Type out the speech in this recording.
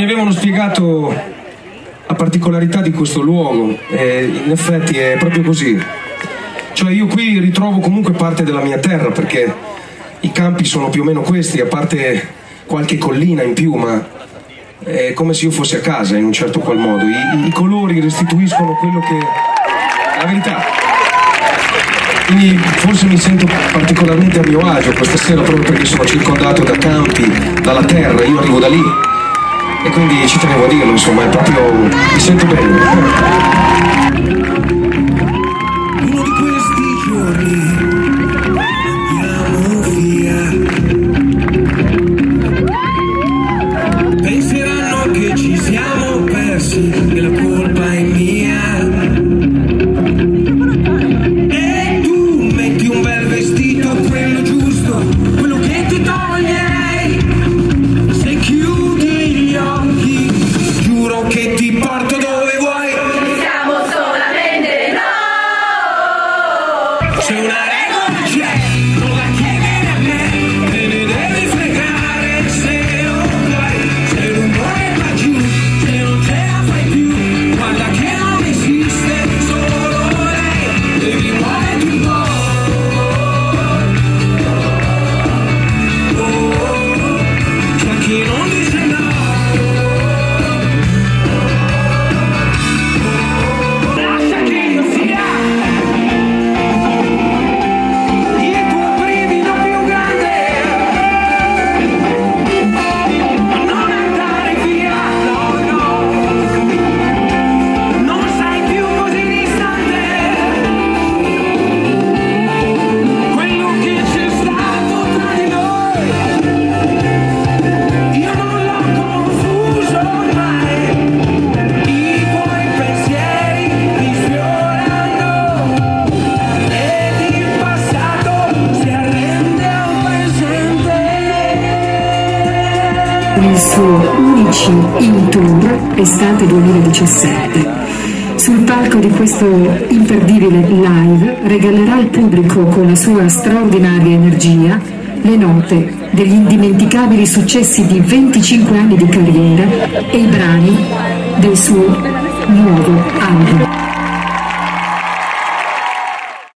Mi avevano spiegato la particolarità di questo luogo e in effetti è proprio così. Cioè io qui ritrovo comunque parte della mia terra perché i campi sono più o meno questi, a parte qualche collina in più, ma è come se io fossi a casa in un certo qual modo. I, i colori restituiscono quello che... la verità. Quindi forse mi sento particolarmente a mio agio questa sera proprio perché sono circondato da campi, dalla terra, io arrivo da lì e quindi ci tenevo a dirlo, insomma, è proprio... mi sento bene. Uno di questi giorni andiamo via. Penseranno che ci siamo il suo Unici in Tour estate 2017. Sul palco di questo imperdibile live regalerà al pubblico con la sua straordinaria energia le note degli indimenticabili successi di 25 anni di carriera e i brani del suo nuovo album.